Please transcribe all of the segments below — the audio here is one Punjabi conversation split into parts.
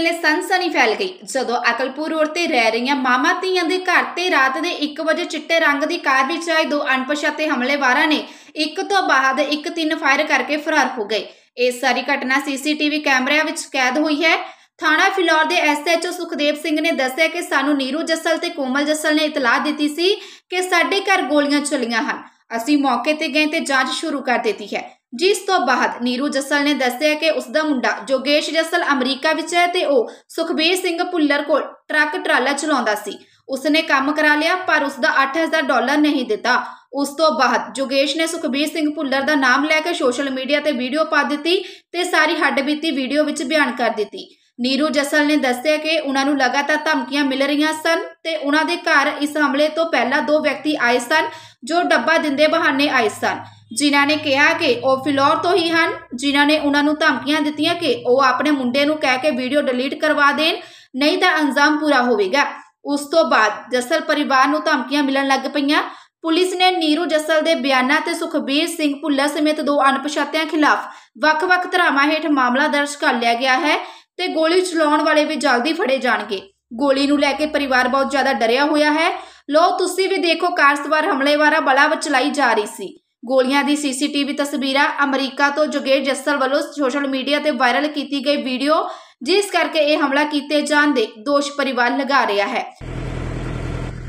ਵੇਲੇ ਸਨਸਨੀ ਫੈਲ ਗਈ। ਜਦੋਂ ਅਕਲਪੁਰ ਰੋਡ ਤੇ ਰਹਿ ਰਹੀਆਂ ਮਾਮਾ ਧੀਆਂ ਦੇ ਘਰ ਤੇ ਰਾਤ ਦੇ 1 ਵਜੇ ਚਿੱਟੇ ਰੰਗ ਦੀ ਕਾਰ ਵਿੱਚ ਆਏ ਦੋ ਅਣਪਛਾਤੇ ਹਮਲੇਵਾਰਾਂ ਨੇ ਇੱਕ ਤੋਂ ਬਾਅਦ ਇੱਕ ਤਿੰਨ ਫਾਇਰ ਕਰਕੇ ਫਰਾਰ ਹੋ ਗਏ। ਇਹ ਸਾਰੀ ਘਟਨਾ ਸੀਸੀਟੀਵੀ ਕੈਮਰਿਆਂ ਵਿੱਚ ਕੈਦ ਹੋਈ ਹੈ। ਥਾਣਾ ਫਿਲੌਰ ਦੇ ਐਸਐਚਓ ਸੁਖਦੇਵ ਸਿੰਘ ਨੇ ਦੱਸਿਆ ਕਿ ਸਾਨੂੰ ਨੀਰੂ ਜੱਸਲ ਤੇ ਕੋਮਲ ਜੱਸਲ ਨੇ ਇਤਲਾਹ ਦਿੱਤੀ ਸੀ ਕਿ ਸਾਡੇ ਘਰ ਗੋਲੀਆਂ ਚੱਲੀਆਂ ਹਨ। ਅਸੀਂ ਮੌਕੇ ਤੇ ਗਏ ਤੇ ਜਾਂਚ ਸ਼ੁਰੂ ਕਰ ਦਿੱਤੀ ਹੈ। ਜਿਸ ਤੋਂ ਬਾਅਦ ਨੀਰੂ ਜੱਸਲ ਨੇ ਦੱਸਿਆ ਕਿ ਉਸ ਦਾ ਮੁੰਡਾ ਜੋਗੇਸ਼ ਜੱਸਲ ਅਮਰੀਕਾ ਵਿੱਚ ਹੈ ਤੇ ਉਹ ਸੁਖਬੀਰ ਸਿੰਘ ਭੁੱਲਰ ਕੋਲ ਟਰੱਕ ਟਰਾਲਾ ਚਲਾਉਂਦਾ ਸੀ। ਉਸਨੇ ਕੰਮ ਕਰਾ ਲਿਆ, ਪਰ ਉਸ ਦਾ 8000 ਡਾਲਰ ਨਹੀਂ ਦਿੱਤਾ। ਉਸ ਤੋਂ ਬਾਅਦ ਜੋਗੇਸ਼ ਨੇ ਸੁਖਬੀਰ ਸਿੰਘ ਭੁੱਲਰ ਦਾ ਨਾਮ ਲੈ ਕੇ ਸੋਸ਼ਲ ਮੀਡੀਆ ਤੇ ਵੀਡੀਓ ਪਾ ਦਿੱਤੀ ਤੇ ਸਾਰੀ ਹੱਡਬੀਤੀ ਵੀਡੀਓ ਵਿੱਚ ਬਿਆਨ ਕਰ ਦਿੱਤੀ। ਨੀਰੂ ਜੱਸਲ ਨੇ ਦੱਸਿਆ ਕਿ ਉਹਨਾਂ ਨੂੰ ਲਗਾਤਾਰ ਧਮਕੀਆਂ ਮਿਲ ਰਹੀਆਂ ਸਨ ਤੇ ਉਹਨਾਂ ਦੇ ਘਰ ਇਸ ਹਮਲੇ ਤੋਂ ਪਹਿਲਾਂ ਦੋ ਵਿਅਕਤੀ ਆਏ ਸਨ ਜੋ ਡੱਬਾ ਦਿੰਦੇ ਬਹਾਨੇ ਆਏ ਸਨ। ਜਿਨ੍ਹਾਂ ਨੇ ਕਿਹਾ ਕਿ ਉਹ ਫਿਲੌਰ ਤੋਂ ਹੀ ਹਨ, ਜਿਨ੍ਹਾਂ ਨੇ ਉਹਨਾਂ ਨੂੰ ਧਮਕੀਆਂ ਦਿੱਤੀਆਂ ਕਿ ਉਹ ਆਪਣੇ ਮੁੰਡੇ ਨੂੰ ਕਹਿ ਕੇ ਵੀਡੀਓ ਡਿਲੀਟ ਕਰਵਾ ਦੇਣ, ਨਹੀਂ ਤਾਂ ਅੰਜਾਮ ਪੂਰਾ ਹੋਵੇਗਾ। ਉਸ ਤੋਂ ਬਾਅਦ ਜੱਸਲ ਪਰਿਵਾਰ ਨੂੰ ਧਮਕੀਆਂ ਮਿਲਣ ਲੱਗ ਪਈਆਂ। ਪੁਲਿਸ ਨੇ ਨੀਰੂ ਜੱਸਲ ਦੇ ਬਿਆਨਾਂ ਤੇ ਸੁਖਬੀਰ ਸਿੰਘ ਭੁੱਲਰ ਸਮੇਤ ਦੋ ਅਣਪਛਾਤਿਆਂ ਖਿਲਾਫ ਵੱਖ-ਵੱਖ ਧਾਰਾਵਾਂ ਹੇਠ ਮਾਮਲਾ ਦਰਜ ਕਰ ਲਿਆ ਗਿਆ ਹੈ ਤੇ ਗੋਲੀ ਚਲਾਉਣ ਵਾਲੇ ਵੀ ਜਲਦੀ ਫੜੇ ਜਾਣਗੇ। ਗੋਲੀ ਨੂੰ ਲੈ ਕੇ ਪਰਿਵਾਰ ਬਹੁਤ ਜ਼ਿਆਦਾ ਡਰਿਆ ਹੋਇਆ ਹੈ। ਲੋ ਤੁਸੀਂ ਵੀ ਦੇਖੋ ਕਾਰ ਸਵਾਰ ਹਮਲੇਵਾਰਾਂ ਬਲਾ ਚਲਾਈ ਜਾ ਰਹੀ ਸੀ। ਗੋਲੀਆਂ ਦੀ ਸੀਸੀਟੀਵੀ ਤਸਵੀਰਾਂ ਅਮਰੀਕਾ ਤੋਂ ਜੋਗੇਸ਼ ਜੱਸਲ ਵੱਲੋਂ ਸੋਸ਼ਲ ਮੀਡੀਆ ਤੇ ਵਾਇਰਲ ਕੀਤੀ ਗਈ ਵੀਡੀਓ, ਜਿਸ ਕਰਕੇ ਇਹ ਹਮਲਾ ਕੀਤੇ ਜਾਣ ਦੇ ਦੋਸ਼ ਪਰਿਵਾਰ ਲਗਾ ਰਿਹਾ ਹੈ।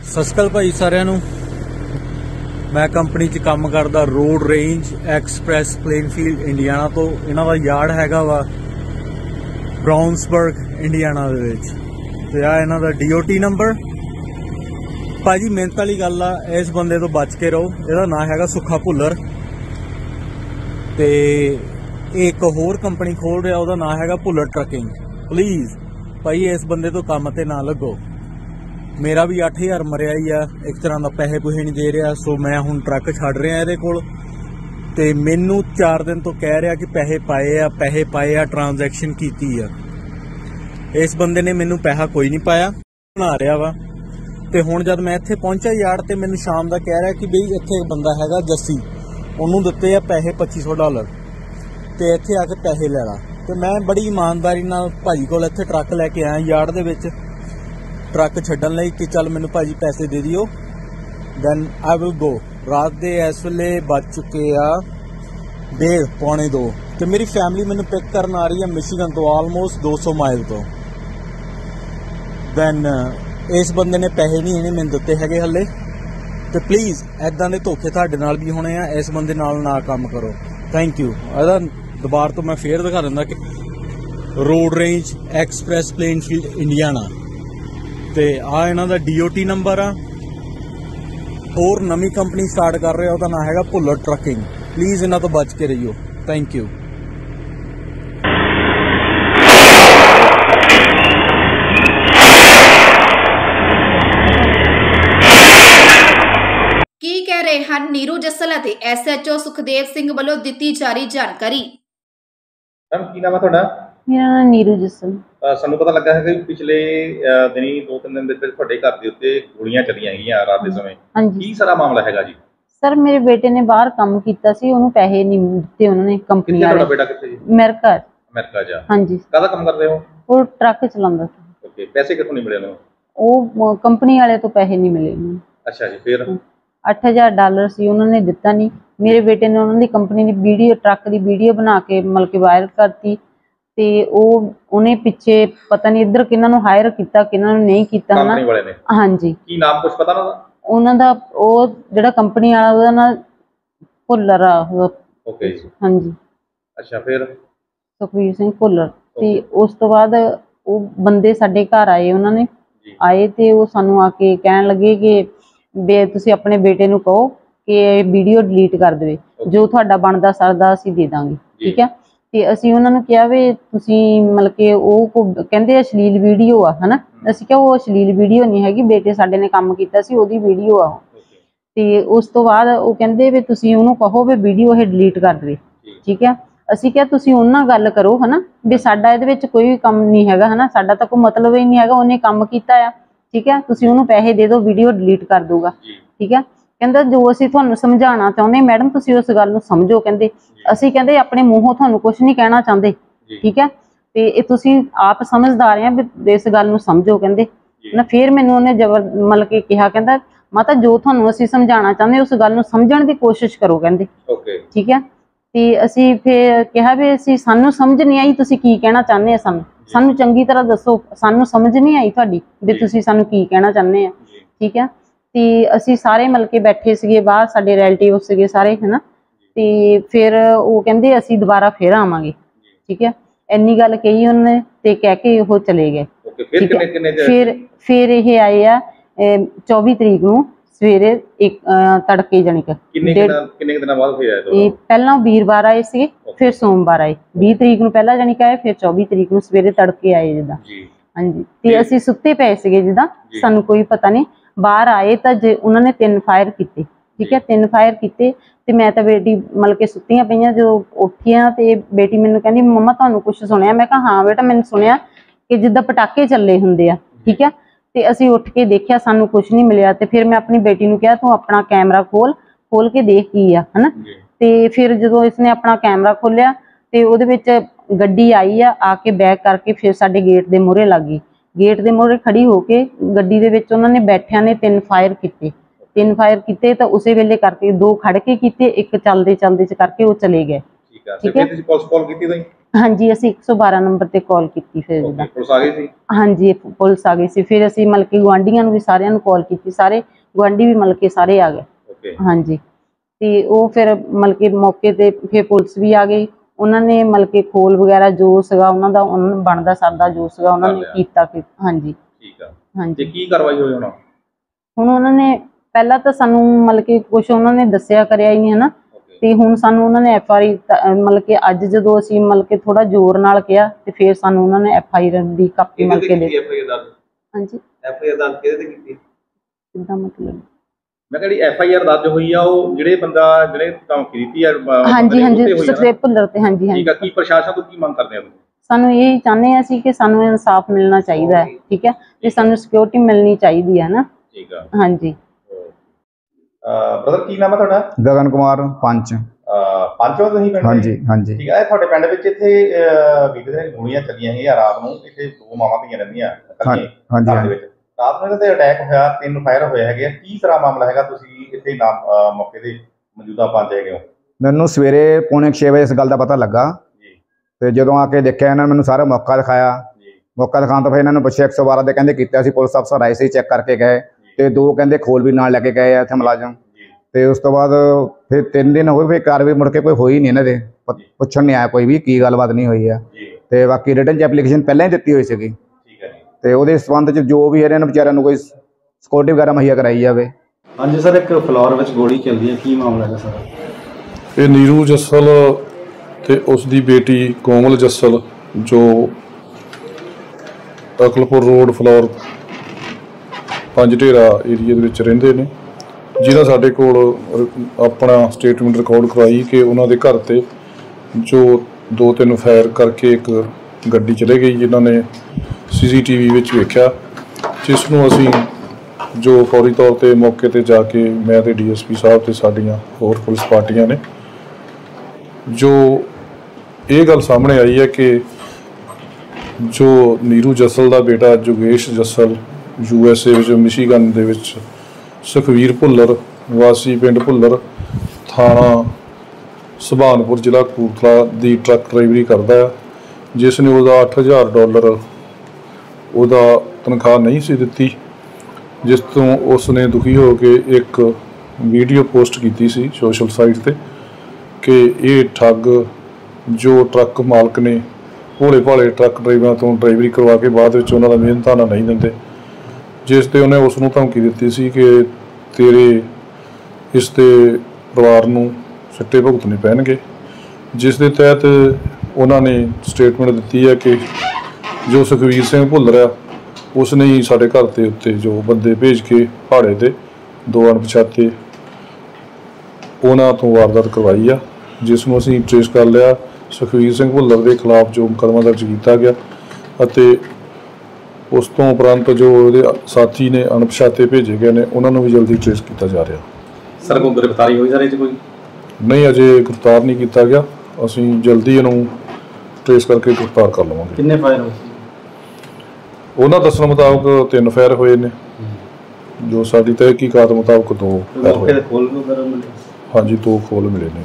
ਸਤਿ ਭਾਈ ਸਾਰਿਆਂ ਨੂੰ। ਮੈਂ ਕੰਪਨੀ 'ਚ ਕੰਮ ਕਰਦਾ Road Range Express Plainfield Indiana ਤੋਂ। ਇਹਨਾਂ ਦਾ ਯਾਰਡ ਹੈਗਾ ਵਾ ਬ੍ਰਾਊਨਸਬਰਗ, ਇੰਡੀਆਨਾ ਦੇ ਵਿੱਚ। ਤੇ ਆ ਇਹਨਾਂ ਦਾ ਡੀਓਟੀ ਨੰਬਰ। ਭਾਜੀ, ਮਿਹਨਤ ਵਾਲੀ ਗੱਲ ਆ, ਇਸ ਬੰਦੇ ਤੋਂ ਬਚ ਕੇ ਰਹੋ। ਇਹਦਾ ਨਾਂ ਹੈਗਾ ਸੁੱਖਾ ਭੁੱਲਰ। ਤੇ ਇਹ ਇੱਕ ਹੋਰ ਕੰਪਨੀ ਖੋਲ ਰਿਹਾ, ਉਹਦਾ ਨਾਂ ਹੈਗਾ ਭੁੱਲਰ ਟਰੱਕਿੰਗ। ਪਲੀਜ਼ ਭਾਈ, ਇਸ ਬੰਦੇ ਤੋਂ ਕੰਮ ਤੇ ਨਾ ਲੱਗੋ। ਮੇਰਾ ਵੀ 8000 ਮਰਿਆ ਹੀ ਆ, ਇੱਕ ਤਰ੍ਹਾਂ ਦਾ ਪੈਸੇ ਪੂਸੇ ਨਹੀਂ ਦੇ ਰਿਹਾ, ਸੋ ਮੈਂ ਹੁਣ ਟਰੱਕ ਛੱਡ ਰਿਹਾ ਇਹਦੇ ਕੋਲ। ਤੇ ਮੈਨੂੰ 4 ਦਿਨ ਤੋਂ ਕਹਿ ਰਿਹਾ ਕਿ ਪੈਸੇ ਪਾਏ ਆ, ਪੈਸੇ ਪਾਏ ਆ ਟ੍ਰਾਂਜੈਕਸ਼ਨ ਕੀਤੀ ਆ। ਇਸ ਬੰਦੇ ਨੇ ਮੈਨੂੰ ਪੈਸਾ ਕੋਈ ਨਹੀਂ ਪਾਇਆ। ਬਣਾ ਰਿਹਾ ਵਾ। ਤੇ ਹੁਣ ਜਦ ਮੈਂ ਇੱਥੇ ਪਹੁੰਚਿਆ ਯਾਰ ਤੇ ਮੈਨੂੰ ਸ਼ਾਮ ਦਾ ਕਹਿ ਰਿਹਾ ਕਿ ਬਈ ਇੱਥੇ ਇੱਕ ਬੰਦਾ ਹੈਗਾ ਜੱਸੀ। ਉਹਨੂੰ ਦਿੱਤੇ ਆ ਪੈਸੇ 2500 ਡਾਲਰ। ਤੇ ਇੱਥੇ ਆ ਕੇ ਪੈਸੇ ਲੈ ਲਾ। ਤੇ ਮੈਂ ਬੜੀ ਇਮਾਨਦਾਰੀ ਨਾਲ ਭਾਜੀ ਕੋਲ ਇੱਥੇ ਟਰੱਕ ਲੈ ਕੇ ਆਇਆ ਯਾਰਡ ਦੇ ਵਿੱਚ। ਟਰੱਕ ਛੱਡਣ ਲਈ ਕਿ ਚੱਲ ਮੈਨੂੰ ਭਾਜੀ ਪੈਸੇ ਦੇ ਦਿਓ। ਦੈਨ ਆਈ ਵਿਲ ਗੋ ਰਾਤ ਦੇ ਇਸ ਵੇਲੇ ਵੱਜ ਚੁੱਕੇ ਆ ਡੇਢ, ਪੌਣੇ 2 ਤੇ ਮੇਰੀ ਫੈਮਿਲੀ ਮੈਨੂੰ ਪਿਕ ਕਰਨ ਆ ਰਹੀ ਹੈ ਮਿਸ਼ੀਗਨ ਤੋਂ ਆਲਮੋਸਟ 200 ਮਾਈਲ ਤੋਂ। ਦੈਨ ਇਸ ਬੰਦੇ ਨੇ ਪੈਸੇ ਨਹੀਂ ਇਹਨੇ ਮੈਨੂੰ ਦਿੱਤੇ ਹੈਗੇ ਹੱਲੇ। ਤੇ ਪਲੀਜ਼ ਐਦਾਂ ਦੇ ਧੋਖੇ ਤੁਹਾਡੇ ਨਾਲ ਵੀ ਹੋਣੇ ਆ, ਇਸ ਬੰਦੇ ਨਾਲ ਨਾ ਕੰਮ ਕਰੋ। ਥੈਂਕ ਯੂ ਇਹਦਾ ਦੁਬਾਰ ਤੋਂ ਮੈਂ ਫੇਰ ਦਿਖਾ ਦਿੰਦਾ ਕਿ Road Range Express Plainfield Indiana. ਤੇ ਆ ਇਹਨਾਂ ਦਾ ਡੀਓਟੀ ਨੰਬਰ ਆ। ਹੋਰ ਨਵੀਂ ਕੰਪਨੀ ਸਟਾਰਟ ਕਰ ਰਿਹਾ, ਉਹਦਾ ਨਾਮ ਹੈਗਾ ਭੁੱਲਰ ਟਰੱਕਿੰਗ। ਪਲੀਜ਼ ਇਹਨਾਂ ਤੋਂ ਬਚ ਕੇ ਰਹੀਓ। ਥੈਂਕ ਯੂ ਹਨ। ਨੀਰੂ ਜੱਸਲ ਅਤੇ ਐਸਐਚਓ ਸੁਖਦੇਵ ਸਿੰਘ ਵੱਲੋਂ ਦਿੱਤੀ ਜਾ ਰਹੀ ਜਾਣਕਾਰੀ। ਮੈਮ ਕੀ ਨਾਮ ਹੈ ਤੁਹਾਡਾ? ਮੇਰਾ ਨਾਮ ਨੀਰੂ ਜੱਸਲ। ਸਾਨੂੰ ਪਤਾ ਲੱਗਾ ਹੈ ਕਿ ਪਿਛਲੇ ਦਿਨੀ ਦੋ ਤਿੰਨ ਦਿਨ ਦੇ ਵਿੱਚ ਤੁਹਾਡੇ ਘਰ ਦੇ ਉੱਤੇ ਗੋਲੀਆਂ ਚੱਲੀਆਂ ਗਈਆਂ ਰਾਤ ਦੇ ਸਮੇਂ। ਹਾਂਜੀ। ਕੀ ਸਾਰਾ ਮਾਮਲਾ ਹੈਗਾ ਜੀ? ਸਰ ਮੇਰੇ ਬੇਟੇ ਨੇ ਬਾਹਰ ਕੰਮ ਕੀਤਾ ਸੀ ਉਹਨੂੰ ਪੈਸੇ ਨਹੀਂ ਦਿੱਤੇ ਉਹਨਾਂ ਨੇ ਕੰਪਨੀ ਕਿੱਥੇ ਤੁਹਾਡਾ ਵਾਲੇ। ਬੇਟਾ ਕਿੱਥੇ ਜੀ? ਮੇਰੇ ਘਰ ਅਮਰੀਕਾ ਜਾ। ਹਾਂਜੀ। ਕਾਹਦਾ ਕੰਮ ਕਰਦੇ ਹੋ? ਉਹ ਟਰੱਕ ਚਲਾਉਂਦਾ ਸੀ। ਓਕੇ ਪੈਸੇ ਕਿੱਥੋਂ ਨਹੀਂ ਮਿਲੇ ਉਹਨੂੰ? ਉਹ ਕੰਪਨੀ ਵਾਲੇ ਤੋਂ ਪੈਸੇ ਨਹੀਂ ਮਿਲੇ ਉਹਨੂੰ। ਅੱਛਾ ਜੀ ਫਿਰ? 8000 ਡਾਲਰ ਸੀ ਉਹਨਾਂ ਨੇ ਦਿੱਤਾ ਨਹੀਂ। ਮੇਰੇ ਬੇਟੇ ਨੇ ਉਹਨਾਂ ਦੀ ਕੰਪਨੀ ਦੀ ਵੀਡੀਓ ਟਰੱਕ ਦੀ ਵੀਡੀਓ ਬਣਾ ਕੇ ਮਤਲਬ ਕਿ ਵਾਇਰਲ ਕਰਤੀ ਤੇ ਉਹ ਉਹਨੇ ਪਿੱਛੇ ਪਤਾ ਨਹੀਂ ਇੱਧਰ ਕਿਹਨਾਂ ਨੂੰ ਹਾਇਰ ਕੀਤਾ ਕਿਹਨਾਂ ਨੂੰ ਨਹੀਂ ਕੀਤਾ ਕੰਪਨੀ ਹਨਾ ਵਾਲੇ ਨੇ? ਹਾਂਜੀ। ਕੀ ਨਾਮ ਕੁਝ ਪਤਾ ਨਾ ਉਹਨਾਂ ਦਾ ਉਹ ਜਿਹੜਾ ਕੰਪਨੀ ਵਾਲਾ ਉਹਦਾ ਨਾਂ ਭੁੱਲਰ ਆ ਉਹ- ਓਕੇ ਜੀ। ਹਾਂਜੀ। ਅੱਛਾ ਫਿਰ? ਸੁਖਵੀਰ ਸਿੰਘ ਭੁੱਲਰ। ਤੇ Okay. ਉਸ ਤੋਂ ਬਾਅਦ ਉਹ ਬੰਦੇ ਸਾਡੇ ਘਰ ਆਏ ਉਹਨਾਂ ਨੇ। ਜੀ। ਆਏ ਤੇ ਉਹ ਸਾਨੂੰ ਆ ਕੇ ਕਹਿਣ ਲੱਗੇ ਕਿ ਵੀ ਤੁਸੀਂ ਆਪਣੇ ਬੇਟੇ ਨੂੰ ਕਹੋ ਕਿ ਇਹ ਵੀਡੀਓ ਡਿਲੀਟ ਕਰ ਦੇਵੇ. ਜੋ ਤੁਹਾਡਾ ਬਣਦਾ ਸਰਦਾ ਅਸੀਂ ਦੇ ਦਾਂਗੇ। ਠੀਕ ਹੈ? ਤੇ ਅਸੀਂ ਉਹਨਾਂ ਨੂੰ ਕਿਹਾ ਵੀ ਤੁਸੀਂ ਮਤਲਬ ਕਿ ਉਹ ਕਹਿੰਦੇ ਅਸ਼ਲੀਲ ਵੀਡੀਓ ਆ ਹਨਾ? ਅਸੀਂ ਕਿਹਾ ਉਹ ਅਸ਼ਲੀਲ ਵੀਡੀਓ ਨਹੀਂ ਹੈਗੀ ਬੇਟੇ ਸਾਡੇ ਨੇ ਕੰਮ ਕੀਤਾ ਸੀ ਉਹਦੀ ਵੀਡੀਓ ਆ ਤੇ ਉਸ ਤੋਂ ਬਾਅਦ ਉਹ ਕਹਿੰਦੇ ਵੀ ਤੁਸੀਂ ਉਹਨੂੰ ਕਹੋ ਵੀ ਵੀਡੀਓ ਇਹ ਡਿਲੀਟ ਕਰ ਦੇਵੇ। ਠੀਕ ਹੈ? ਅਸੀਂ ਕਿਹਾ ਤੁਸੀਂ ਉਹਨਾਂ ਗੱਲ ਕਰੋ ਹਨਾ? ਵੀ ਸਾਡਾ ਇਹਦੇ ਵਿੱਚ ਕੋਈ ਕੰਮ ਨਹੀਂ ਹੈਗਾ ਹਨਾ? ਸਾਡਾ ਤਾਂ ਕੋਈ ਮਤਲਬ ਹੀ ਨਹੀਂ ਹੈਗਾ ਉਹਨੇ ਕੰਮ ਕੀਤਾ ਆ। ਠੀਕ ਹੈ? ਤੁਸੀਂ ਉਹਨੂੰ ਪੈਸੇ ਦੇ ਦਿਓ ਵੀਡੀਓ ਡਿਲੀਟ ਕਰ ਦਊਗਾ। ਜੀ। ਠੀਕ ਹੈ? ਕਹਿੰਦਾ ਜੋ ਅਸੀਂ ਤੁਹਾਨੂੰ ਸਮਝਾਉਣਾ ਚਾਹੁੰਦੇ ਮੈਡਮ ਤੁਸੀਂ ਉਸ ਗੱਲ ਨੂੰ ਸਮਝੋ ਕਹਿੰਦੇ। ਅਸੀਂ ਕਹਿੰਦੇ ਆਪਣੇ ਮੂੰਹੋਂ ਤੁਹਾਨੂੰ ਕੁਝ ਨਹੀਂ ਕਹਿਣਾ ਚਾਹੁੰਦੇ। ਠੀਕ ਹੈ? ਤੇ ਇਹ ਤੁਸੀਂ ਆਪ ਸਮਝਦਾਰ ਆ ਵੀ ਇਸ ਗੱਲ ਨੂੰ ਸਮਝੋ ਕਹਿੰਦੇ। ਨਾ ਫਿਰ ਮੈਨੂੰ ਉਹਨੇ ਜ਼ਬਰ ਮਤਲਬ ਕਿ ਕਿਹਾ ਕਹਿੰਦਾ ਮਾਤਾ ਜੋ ਤੁਹਾਨੂੰ ਅਸੀਂ ਸਮਝਾਉਣਾ ਚਾਹੁੰਦੇ ਉਸ ਗੱਲ ਨੂੰ ਸਮਝਣ ਦੀ ਕੋਸ਼ਿਸ਼ ਕਰੋ ਕਹਿੰਦੇ। ਓਕੇ ਠੀਕ ਹੈ? ਤੇ ਅਸੀਂ ਫਿਰ ਕਿਹਾ ਵੀ ਅਸੀਂ ਸਾਨੂੰ ਸਮਝ ਨਹੀਂ ਆਈ ਤੁਸੀਂ ਕੀ ਕਹਿਣਾ ਚਾਹੁੰਦੇ ਆ ਸਾਨੂੰ? ਸਾਨੂੰ ਚੰਗੀ ਤਰ੍ਹਾਂ ਦੱਸੋ ਸਾਨੂੰ ਸਮਝ ਨਹੀਂ ਆਈ ਤੁਹਾਡੀ ਵੀ। ਤੁਸੀਂ ਸਾਨੂੰ ਕੀ ਕਹਿਣਾ ਚਾਹੁੰਦੇ ਆ। ਠੀਕ ਹੈ ਤੇ ਅਸੀਂ ਸਾਰੇ ਮਿਲ ਕੇ ਬੈਠੇ ਸੀਗੇ ਬਾਹਰ ਸਾਡੇ ਰਿਲੇਟਿਵ ਸੀਗੇ ਸਾਰੇ ਹਨਾ? ਤੇ ਫਿਰ ਉਹ ਕਹਿੰਦੇ ਅਸੀਂ ਦੁਬਾਰਾ ਫੇਰ ਆਵਾਂਗੇ। ਠੀਕ ਹੈ ਇੰਨੀ ਗੱਲ ਕਹੀ ਉਹਨੇ ਤੇ ਕਹਿ ਕੇ ਉਹ ਚਲੇ ਗਏ। ਫਿਰ ਫਿਰ ਫਿਰ ਇਹ ਆਏ ਆ ਅਮ, 24 ਤਰੀਕ ਨੂੰ। ਸਵੇਰੇ ਇੱਕ ਤੜਕੇ ਜਾਣੀ ਕਿ ਕਿੰਨੇ ਡੇਢ- ਕਿੰਨਾ ਕਿੰਨੇ ਕੁ ਦਿਨਾਂ ਬਾਅਦ ਹੋਇਆ ਇਹ ਇਹ ਪਹਿਲਾਂ ਵੀਰਵਾਰ ਆਏ ਸੀਗੇ ਫਿਰ ਸੋਮਵਾਰ ਆਏ। 20 ਤਰੀਕ ਨੂੰ ਪਹਿਲਾਂ ਜਾਣੀ ਕਿ ਆਏ ਫਿਰ 24 ਤਰੀਕ ਨੂੰ ਸਵੇਰੇ ਤੜਕੇ ਆਏ ਜਿੱਦਾਂ। ਜੀ। ਹਾਂਜੀ। ਤੇ ਅਸੀਂ ਸੁੱਤੇ ਪਏ ਸੀਗੇ ਜਿੱਦਾਂ। ਸਾਨੂੰ ਕੋਈ ਪਤਾ ਨਹੀਂ ਬਾਹਰ ਆਏ ਤਾਂ ਜੇ ਉਹਨਾਂ ਨੇ ਤਿੰਨ ਫਾਇਰ ਕੀਤੇ। ਠੀਕ ਹੈ ਤਿੰਨ ਫਾਇਰ ਕੀਤੇ ਤੇ ਮੈਂ ਤਾਂ ਬੇਟੀ ਮਤਲਬ ਕਿ ਸੁੱਤੀਆਂ ਪਈਆਂ ਜਦੋਂ ਉੱਠੀਆਂ ਤੇ ਬੇਟੀ ਮੈਨੂੰ ਕਹਿੰਦੀ ਮੰਮਾ ਤੁਹਾਨੂੰ ਕੁਝ ਸੁਣਿਆ? ਮੈਂ ਕਿਹਾ ਹਾਂ ਬੇਟਾ ਮੈਨੂੰ ਸੁਣਿਆ ਕਿ ਜਿੱਦਾਂ ਪਟਾਕੇ ਚੱਲੇ ਹੁੰਦੇ ਆ ਠੀਕ ਹੈ? ਤੇ ਅਸੀਂ ਉੱਠ ਕੇ ਦੇਖਿਆ ਸਾਨੂੰ ਕੁਝ ਨਹੀਂ ਮਿਲਿਆ ਤੇ ਫਿਰ ਮੈਂ ਆਪਣੀ ਬੇਟੀ ਨੂੰ ਕਿਹਾ ਤੂੰ ਆਪਣਾ ਕੈਮਰਾ ਖੋਲ ਖੋਲ ਕੇ ਦੇਖ ਕੀ ਆ ਹਨਾ? ਤੇ ਫਿਰ ਜਦੋਂ ਇਸਨੇ ਆਪਣਾ ਕੈਮਰਾ ਖੋਲਿਆ ਤੇ ਉਹਦੇ ਵਿੱਚ ਗੱਡੀ ਆਈ ਆ ਆ ਕੇ ਬੈਕ ਕਰਕੇ ਫਿਰ ਸਾਡੇ ਗੇਟ ਦੇ ਮੂਹਰੇ ਲੱਗ ਗਈ। ਗੇਟ ਦੇ ਮੂਹਰੇ ਖੜੀ ਹੋ ਕੇ ਗੱਡੀ ਦੇ ਵਿੱਚ ਉਹਨਾਂ ਨੇ ਬੈਠਿਆਂ ਨੇ ਤਿੰਨ ਫਾਇਰ ਕੀਤੇ। ਤਿੰਨ ਫਾਇਰ ਕੀਤੇ ਤਾਂ ਉਸੇ ਵੇਲੇ ਕਰਕੇ ਦੋ ਖੜ ਕੇ ਕੀਤੇ ਇੱਕ ਚੱਲਦੇ ਚੱਲਦੇ ਚ ਕਰਕੇ ਉਹ ਚਲੇ ਗਏ। ਠੀਕ ਆ ਤੇ ਠੀਕ ਹੈ। ਫਿਰ ਤੁਸੀਂ ਪੁਲਿਸ ਕਾਲ ਕੀਤੀ ਤੁਸੀਂ? ਹਾਂਜੀ ਅਸੀਂ 112 ਨੰਬਰ ਤੇ ਕਾਲ ਕੀਤੀ ਫਿਰ ਓਕੇ ਪੁਲਿਸ ਆ ਗਈ ਸੀ? ਹਾਂਜੀ ਪੁਲਿਸ ਆ ਗਈ ਸੀ। ਫਿਰ ਅਸੀਂ ਮਤਲਬ ਕਿ ਗੁਆਂਢੀਆਂ ਨੂੰ ਵੀ ਸਾਰਿਆਂ ਨੂੰ ਕਾਲ ਕੀਤੀ। ਸਾਰੇ ਗੁਆਂਢੀ ਵੀ ਮਤਲਬ ਕਿ ਸਾਰੇ ਆ ਗਏ। ਓਕੇ ਹਾਂਜੀ। ਤੇ ਉਹ ਫਿਰ ਮਤਲਬ ਕਿ ਮੌਕੇ ਤੇ ਫਿਰ ਪੁਲਿਸ ਵੀ ਆ ਗਈ। ਉਹਨਾਂ ਨੇ ਮਤਲਬ ਕਿ ਖੋਲ ਵਗੈਰਾ ਜੋ ਸੀਗਾ ਉਹਨਾਂ ਦਾ ਉਹਨਾਂ ਨੂੰ ਬਣਦਾ ਸਰਦਾ ਜੋ ਸੀਗਾ ਉਹਨਾਂ ਕਰ ਨੇ ਲਿਆ। ਕੀਤਾ ਕਿ ਹਾਂਜੀ। ਠੀਕ ਆ। ਤੇ ਹਾਂਜੀ ਕੀ ਕਾਰਵਾਈ ਹੋਈ ਹੁਣ? ਹੁਣ ਉਹਨਾਂ ਨੇ ਪਹਿਲਾਂ ਤਾਂ ਸਾਨੂੰ ਮਤਲਬ ਕਿ ਕੁਝ ਉਹਨਾਂ ਨੇ ਦੱਸਿਆ ਕਰਿਆ ਹੀ ਨਹੀਂ ਹਨਾ ਤੇ ਹੁਣ ਸਾਨੂੰ ਉਹਨਾਂ ਨੇ ਐਫ ਆਈ ਮਤਲਬ ਕਿ ਅੱਜ ਜਦੋਂ ਅਸੀਂ ਮਤਲਬ ਕਿ ਥੋੜਾ ਜ਼ੋਰ ਨਾਲ ਕਿਹਾ ਤੇ ਫਿਰ ਸਾਨੂੰ ਉਹਨਾਂ ਨੇ ਐਫ ਆਈ ਦੀ ਕਾਪੀ ਮਤਲਬ ਕਿ ਦੇ ਆਰ ਹਾਂਜੀ। ਐਫ ਆਈ ਆਰ ਦਰਜ ਕਿਹਦੇ ਤੇ ਕੀਤੀ? ਕਿੱਦਾਂ ਮਤਲਬ? ਮੈਂ ਕਿਹਾ ਜਿਹੜੀ ਐਫ ਆਈ ਆਰ ਦਰਜ ਹੋਈ ਆ ਉਹ ਜਿਹੜੇ ਬੰਦਾ ਜਿਹੜੇ ਧਮਕੀ ਦਿੱਤੀ ਆ ਬ- ਹਾਂਜੀ ਬੰਦੇ ਹਾਂਜੀ ਉੱਤੇ ਹੋਈ ਆ ਨਾ? ਸਟ੍ਰਿਪ ਭੁੱਲਰ ਤੇ ਹਾਂਜੀ ਹਾਂਜੀ। ਠੀਕ ਆ ਕੀ ਪ੍ਰਸ਼ਾਸਨ ਤੋਂ ਕੀ ਮੰਗ ਕਰਦੇ ਆ ਤੁਸੀਂ? ਸਾਨੂੰ ਇਹ ਚਾਹੁੰਦੇ ਹਾਂ ਅਸੀਂ ਕਿ ਸਾਨੂੰ ਇਨਸਾਫ ਮਿਲਣਾ ਚਾਹੀਦਾ ਹੈ ਠੀਕ ਹੈ? ਤੇ ਸਾਨੂੰ ਸਿਕਿਉਰਿਟੀ ਮਿਲਣੀ ਚਾਹੀਦੀ ਹੈ ਨਾ? ਠੀਕ ਆ। ਹਾਂਜੀ। ਬ੍ਰਦਰ ਕੀ ਨਾਮ ਹੈ ਤੁਹਾਡਾ? ਗਗਨ ਕੁਮਾਰ ਪੰਚ। ਪੰਜ ਹੋ ਤੁਸੀਂ ਪਿੰਡ ਦੇ? ਹਾਂਜੀ ਹਾਂਜੀ। ਠੀਕ ਇਹ ਤੁਹਾਡੇ ਪਿੰਡ ਵਿੱਚ ਇੱਥੇ ਅਹ, ਬੀਤੇ ਦਿਨ ਗੋਲੀਆਂ ਚੱਲੀਆਂ ਸੀ ਰਾਤ ਨੂੰ ਇੱਥੇ ਦੋ ਮਾਵਾਂ ਧੀਆਂ ਰਹਿੰਦੀਆਂ ਇਕੱਲੀਆਂ ਹਾਂਜੀ ਘਰ ਦੇ ਹਾਂਜੀ। ਵਿੱਚ। ਰਾਤ ਨੂੰ ਤੇ ਅਟੈਕ ਹੋਇਆ ਤਿੰਨ ਫਾਇਰ ਹੋਏ ਹੈਗੇ ਆ। ਕੀ ਤਰ੍ਹਾਂ ਮਾਮਲਾ ਹੈਗਾ? ਤੁਸੀਂ ਇੱਥੇ ਨਾ ਅਹ, ਮੌਕੇ ਤੇ ਮੌਜੂਦਾ ਪਹੁੰਚੇ ਹੈਗੇ ਹੋ। ਮੈਨੂੰ ਸਵੇਰੇ ਪੌਣੇ 6 ਵਜੇ ਇਸ ਗੱਲ ਦਾ ਪਤਾ ਲੱਗਾ। ਜੀ। ਤੇ ਜਦੋਂ ਆ ਕੇ ਦੇਖਿਆ ਇਹਨਾਂ ਨੇ ਮੈਨੂੰ ਸਾਰਾ ਮੌਕਾ ਦਿਖਾਇਆ। ਜੀ। ਮੌਕਾ ਦਿਖਾਉਣ ਤੋਂ ਫਿਰ ਇਹਨਾਂ ਨੂੰ ਪੁੱਛਿਆ 112 ਦੇ ਕਹਿੰਦੇ ਕੀਤਾ ਸੀ ਪੁਲਿਸ ਅਫਸਰ ਆਏ ਸੀ ਚੈੱਕ ਕਰਕੇ ਗਏ। ਤੇ ਦੋ ਕਹਿੰਦੇ ਖੋਲ ਵੀ ਨਾਲ ਲੈ ਕੇ ਗਏ ਆ ਇੱਥੇ ਮੁਲਾਜ਼ਮ। ਤੇ ਉਸ ਤੋਂ ਬਾਅਦ ਫਿਰ ਤਿੰਨ ਦਿਨ ਹੋਏ ਫਿਰ ਕਾਰਵਾਈ ਮੁੜ ਕੇ ਕੋਈ ਹੋਈ ਨਹੀਂ ਇਹਨਾਂ ਦੇ। ਪ- ਪੁੱਛਣ ਨਹੀਂ ਆਇਆ ਕੋਈ ਵੀ ਕੀ ਗੱਲਬਾਤ ਨਹੀਂ ਹੋਈ ਆ। ਜੀ। ਤੇ ਬਾਕੀ ਰਿਟਨ ਚ ਐਪਲੀਕੇਸ਼ਨ ਪਹਿਲਾਂ ਹੀ ਦਿੱਤੀ ਹੋਈ ਸੀਗੀ। ਠੀਕ ਹੈ ਜੀ। ਤੇ ਉਹਦੇ ਸੰਬੰਧ ਚ ਜੋ ਵੀ ਇਹਨਾਂ ਨੂੰ ਵਿਚਾਰਿਆਂ ਨੂੰ ਕੋਈ ਸਿਕਿਉਰਿਟੀ ਵਗੈਰਾ ਮੁਹੱਈਆ ਕਰਾਈ ਜਾਵੇ। ਹਾਂਜੀ ਸਰ ਇੱਕ ਫਲੋਰ ਵਿੱਚ ਗੋਲੀ ਚੱਲਦੀ ਹੈ ਕੀ ਮਾਮਲਾ ਹੈ ਸਰ? ਇਹ ਨੀਰੂ ਜੱਸਲ ਤੇ ਉਸ ਦੀ ਬੇਟੀ ਕੋਮਲ ਜੱਸਲ ਜੋ ਅਕਲਪੁਰ ਰੋਡ ਫਲੋਰ ਪੰਜ ਢੇਰਾ ਏਰੀਆ ਦੇ ਵਿੱਚ ਰਹਿੰਦੇ ਨੇ। ਜਿਹਦਾ ਸਾਡੇ ਕੋਲ ਆਪਣਾ ਸਟੇਟਮੈਂਟ ਰਿਕਾਰਡ ਕਰਵਾਈ ਕਿ ਉਹਨਾਂ ਦੇ ਘਰ ਤੇ ਜੋ ਦੋ ਤਿੰਨ ਫਾਇਰ ਕਰਕੇ ਇੱਕ ਗੱਡੀ ਚਲੇ ਗਈ, ਜਿਨ੍ਹਾਂ ਨੇ ਸੀਸੀਟੀਵੀ ਵਿੱਚ ਵੇਖਿਆ, ਜਿਸ ਨੂੰ ਅਸੀਂ ਜੋ ਫੌਰੀ ਤੌਰ ਤੇ ਮੌਕੇ ਤੇ ਜਾ ਕੇ ਮੈਂ ਤੇ ਡੀਐਸਪੀ ਸਾਹਿਬ ਤੇ ਸਾਡੀਆਂ ਹੋਰ ਪੁਲਿਸ ਪਾਰਟੀਆਂ ਨੇ, ਜੋ ਇਹ ਗੱਲ ਸਾਹਮਣੇ ਆਈ ਹੈ ਕਿ ਜੋ ਨੀਰੂ ਜੱਸਲ ਦਾ ਬੇਟਾ ਜੋਗੇਸ਼ ਜੱਸਲ ਯੂ ਐਸ ਏ ਵਿੱਚ, ਮਿਸ਼ੀਗਨ ਦੇ ਵਿੱਚ, ਸੁਖਵੀਰ ਭੁੱਲਰ ਵਾਸੀ ਪਿੰਡ ਭੁੱਲਰ, ਥਾਣਾ ਸੁਭਾਨਪੁਰ ਜ਼ਿਲ੍ਹਾ ਕਪੂਰਥਲਾ ਦੀ ਟਰੱਕ ਡਰਾਈਵਰੀ ਕਰਦਾ ਹੈ ਜਿਸ ਨੇ ਉਹਦਾ 8000 ਡਾਲਰ ਉਹਦਾ ਤਨਖਾਹ ਨਹੀਂ ਸੀ ਦਿੱਤੀ, ਜਿਸ ਤੋਂ ਉਸ ਨੇ ਦੁਖੀ ਹੋ ਕੇ ਇੱਕ ਵੀਡੀਓ ਪੋਸਟ ਕੀਤੀ ਸੀ ਸੋਸ਼ਲ ਸਾਈਟ ਤੇ ਕਿ ਇਹ ਠੱਗ ਜੋ ਟਰੱਕ ਮਾਲਕ ਨੇ ਭੋਲੇ ਭਾਲੇ ਟਰੱਕ ਡਰਾਈਵਰਾਂ ਤੋਂ ਡਰਾਈਵਰੀ ਕਰਵਾ ਕੇ ਬਾਅਦ ਵਿੱਚ ਉਹਨਾਂ ਦਾ ਮਿਹਨਤਾਨਾ ਨਹੀਂ ਦਿੰਦੇ ਜਿਸ ਤੇ ਉਹਨੇ ਉਸ ਨੂੰ ਧਮਕੀ ਦਿੱਤੀ ਸੀ ਕਿ ਤੇਰੇ ਇਸ ਤੇ ਪਰਿਵਾਰ ਨੂੰ ਸਿੱਟੇ ਭੁਗਤਣੇ ਪੈਣਗੇ। ਜਿਸ ਦੇ ਤਹਿਤ ਉਹਨਾਂ ਨੇ ਸਟੇਟਮੈਂਟ ਦਿੱਤੀ ਹੈ ਕਿ ਜੋ ਸੁਖਵੀਰ ਸਿੰਘ ਭੁੱਲਰ ਆ ਉਸ ਨੇ ਹੀ ਸਾਡੇ ਘਰ ਦੇ ਉੱਤੇ ਜੋ ਬੰਦੇ ਭੇਜ ਕੇ ਪਹਾੜੇ ਤੇ ਦੋ ਅਣਪਛਾਤੇ ਉਹਨਾਂ ਤੋਂ ਵਾਰਦਾਤ ਕਰਵਾਈ ਆ, ਜਿਸ ਨੂੰ ਅਸੀਂ ਟ੍ਰੇਸ ਕਰ ਲਿਆ। ਸੁਖਵੀਰ ਸਿੰਘ ਭੁੱਲਰ ਦੇ ਖਿਲਾਫ ਜੋ ਮੁਕੱਦਮਾ ਦਰਜ ਕੀਤਾ ਗਿਆ ਅਤੇ ਉਸ ਤੋਂ ਉਪਰੰਤ ਜੋ ਉਹਦੇ ਸਾਥੀ ਨੇ ਅਣਪਛਾਤੇ ਭੇਜੇ ਗਏ ਨੇ ਉਹਨਾਂ ਨੂੰ ਵੀ ਜਲਦੀ ਟ੍ਰੇਸ ਕੀਤਾ ਜਾ ਰਿਹਾ। ਸਰ ਕੋਈ ਗ੍ਰਿਫਤਾਰੀ ਹੋਈ ਸਰ ਇਹ 'ਚ ਕੋਈ? ਨਹੀਂ ਅਜੇ ਗ੍ਰਿਫਤਾਰ ਨਹੀਂ ਕੀਤਾ ਗਿਆ। ਅਸੀਂ ਜਲਦੀ ਇਹਨੂੰ ਟ੍ਰੇਸ ਕਰਕੇ ਗ੍ਰਿਫਤਾਰ ਕਰ ਲਵਾਂਗੇ। ਕਿੰਨੇ ਫਾਇਰ ਹੋਏ ਉਹਨਾਂ ਦੱਸਣ ਮੁਤਾਬਕ ਤਿੰਨ ਫਾਇਰ ਹੋਏ ਨੇ। ਜੋ ਸਾਡੀ ਤਹਿਕੀਕਾਤ ਮੁਤਾਬਕ ਦੋ ਫਾਇਰ ਹੋਏ ਹਾਂਜੀ ਦੋ ਖੋਲ ਮਿਲੇ ਨੇ।